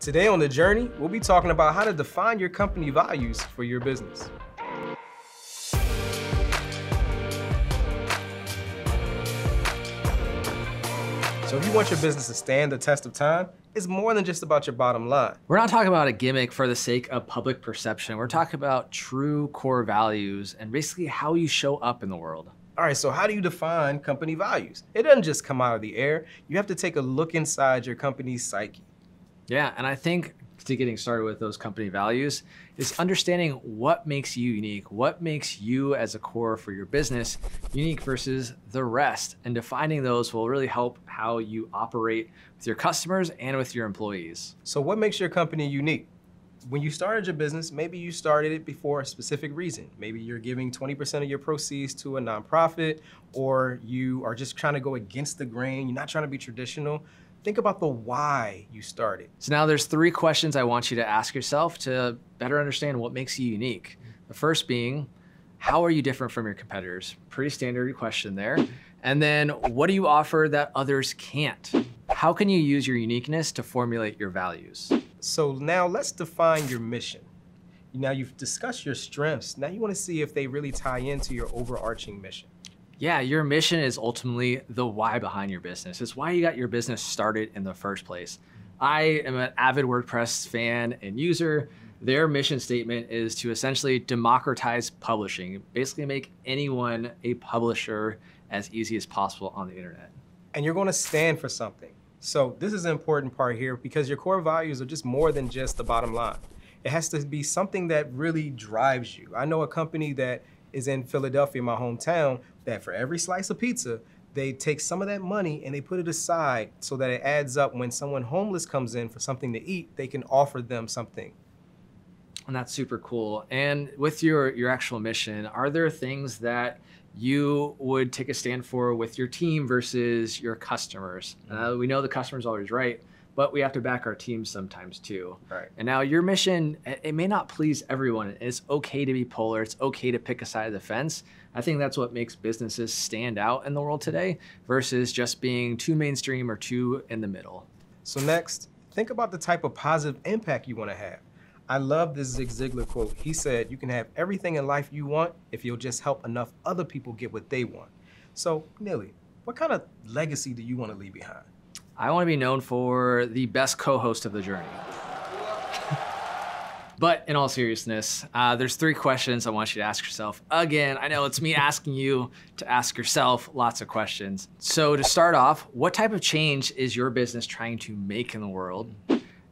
Today on The Journey, we'll be talking about how to define your company values for your business. So if you want your business to stand the test of time, it's more than just about your bottom line. We're not talking about a gimmick for the sake of public perception. We're talking about true core values and basically how you show up in the world. All right, so how do you define company values? It doesn't just come out of the air. You have to take a look inside your company's psyche. Yeah, and I think to getting started with those company values is understanding what makes you unique, what makes you as a core for your business unique versus the rest. And defining those will really help how you operate with your customers and with your employees. So what makes your company unique? When you started your business, maybe you started it before a specific reason. Maybe you're giving 20% of your proceeds to a nonprofit, or you are just trying to go against the grain. You're not trying to be traditional think about the why you started. So now there's three questions I want you to ask yourself to better understand what makes you unique. The first being, how are you different from your competitors? Pretty standard question there. And then what do you offer that others can't? How can you use your uniqueness to formulate your values? So now let's define your mission. Now you've discussed your strengths. Now you want to see if they really tie into your overarching mission. Yeah, your mission is ultimately the why behind your business. It's why you got your business started in the first place. I am an avid WordPress fan and user. Their mission statement is to essentially democratize publishing, basically make anyone a publisher as easy as possible on the internet. And you're going to stand for something. So this is an important part here because your core values are just more than just the bottom line. It has to be something that really drives you. I know a company that is in Philadelphia, my hometown, that for every slice of pizza, they take some of that money and they put it aside so that it adds up when someone homeless comes in for something to eat, they can offer them something. And that's super cool. And with your, your actual mission, are there things that you would take a stand for with your team versus your customers? Uh, we know the customer's always right, but we have to back our team sometimes too. Right. And now your mission, it may not please everyone. It's okay to be polar. It's okay to pick a side of the fence. I think that's what makes businesses stand out in the world today versus just being too mainstream or too in the middle. So next, think about the type of positive impact you want to have. I love this Zig Ziglar quote. He said, you can have everything in life you want if you'll just help enough other people get what they want. So, Nilly, what kind of legacy do you want to leave behind? I want to be known for the best co-host of the journey. But in all seriousness, uh, there's three questions I want you to ask yourself. Again, I know it's me asking you to ask yourself lots of questions. So to start off, what type of change is your business trying to make in the world?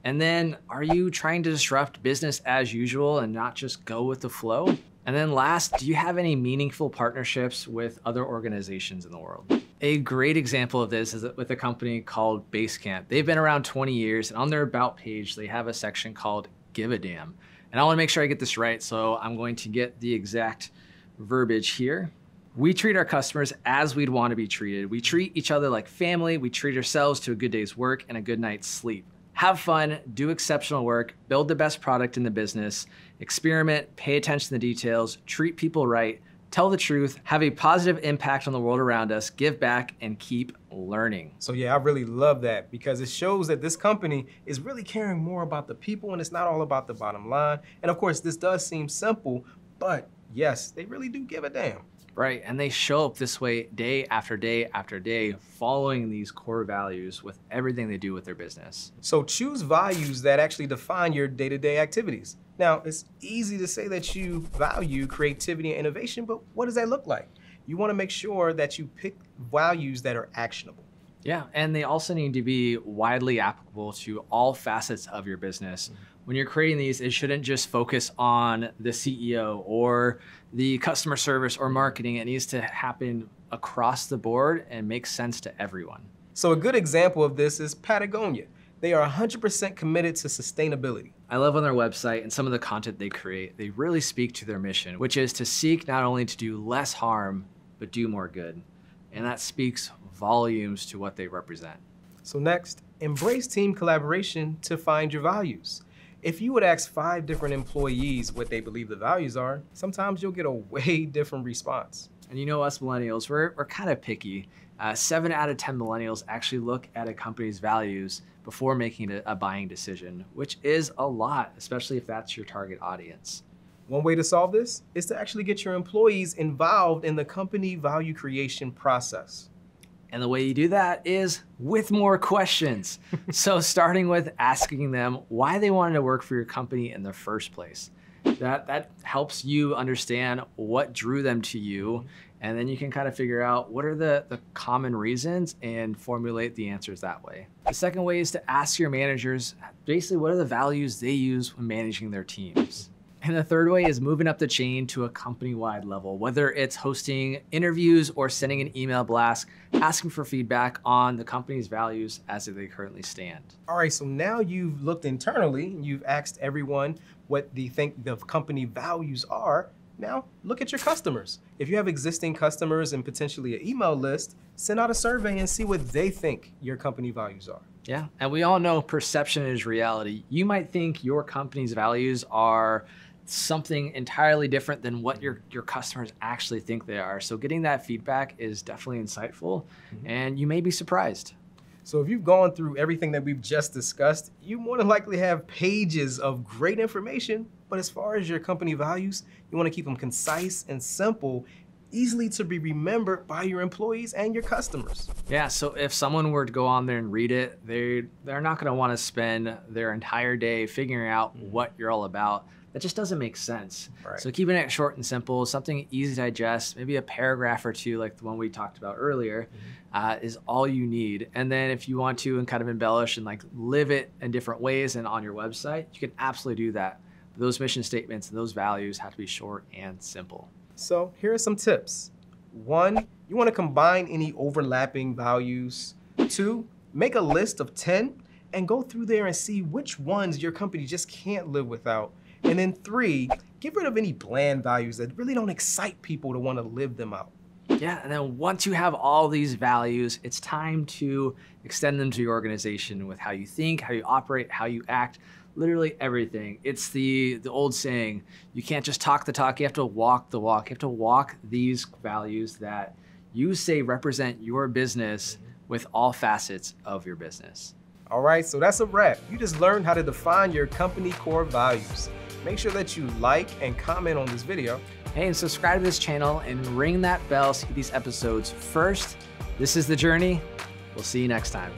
And then are you trying to disrupt business as usual and not just go with the flow? And then last, do you have any meaningful partnerships with other organizations in the world? A great example of this is with a company called Basecamp. They've been around 20 years and on their about page, they have a section called Give a Damn. And I wanna make sure I get this right, so I'm going to get the exact verbiage here. We treat our customers as we'd want to be treated. We treat each other like family. We treat ourselves to a good day's work and a good night's sleep. Have fun, do exceptional work, build the best product in the business, experiment, pay attention to the details, treat people right, tell the truth, have a positive impact on the world around us, give back, and keep learning. So yeah, I really love that because it shows that this company is really caring more about the people and it's not all about the bottom line. And of course, this does seem simple, but yes, they really do give a damn. Right, and they show up this way day after day after day, following these core values with everything they do with their business. So choose values that actually define your day-to-day -day activities. Now, it's easy to say that you value creativity and innovation, but what does that look like? You wanna make sure that you pick values that are actionable. Yeah, and they also need to be widely applicable to all facets of your business. Mm-hmm. When you're creating these, it shouldn't just focus on the CEO or the customer service or marketing. It needs to happen across the board and make sense to everyone. So a good example of this is Patagonia. They are 100% committed to sustainability. I love on their website and some of the content they create, they really speak to their mission, which is to seek not only to do less harm, but do more good. And that speaks volumes to what they represent. So next, embrace team collaboration to find your values. If you would ask five different employees what they believe the values are, sometimes you'll get a way different response. And you know us millennials, we're, we're kind of picky. Uh, seven out of 10 millennials actually look at a company's values before making a, a buying decision, which is a lot, especially if that's your target audience. One way to solve this is to actually get your employees involved in the company value creation process. And the way you do that is with more questions. so, starting with asking them why they wanted to work for your company in the first place. That, that helps you understand what drew them to you. And then you can kind of figure out what are the, the common reasons and formulate the answers that way. The second way is to ask your managers basically what are the values they use when managing their teams. And the third way is moving up the chain to a company wide level, whether it's hosting interviews or sending an email blast, asking for feedback on the company's values as they currently stand. All right, so now you've looked internally, you've asked everyone what they think the company values are. Now, look at your customers. If you have existing customers and potentially an email list, send out a survey and see what they think your company values are. Yeah, and we all know perception is reality. You might think your company's values are something entirely different than what your, your customers actually think they are. So getting that feedback is definitely insightful mm-hmm. and you may be surprised. So if you've gone through everything that we've just discussed, you more than likely have pages of great information. But as far as your company values, you want to keep them concise and simple easily to be remembered by your employees and your customers. Yeah, so if someone were to go on there and read it, they they're not going to want to spend their entire day figuring out mm-hmm. what you're all about that just doesn't make sense. Right. So keeping it short and simple, something easy to digest, maybe a paragraph or two, like the one we talked about earlier, mm-hmm. uh, is all you need. And then if you want to and kind of embellish and like live it in different ways and on your website, you can absolutely do that. But those mission statements and those values have to be short and simple. So here are some tips. One, you want to combine any overlapping values. Two, make a list of 10 and go through there and see which ones your company just can't live without and then three, get rid of any bland values that really don't excite people to want to live them out. Yeah, and then once you have all these values, it's time to extend them to your organization with how you think, how you operate, how you act, literally everything. It's the the old saying, you can't just talk the talk, you have to walk the walk. You have to walk these values that you say represent your business with all facets of your business. All right, so that's a wrap. You just learned how to define your company core values. Make sure that you like and comment on this video. Hey, and subscribe to this channel and ring that bell so you get these episodes first. This is The Journey. We'll see you next time.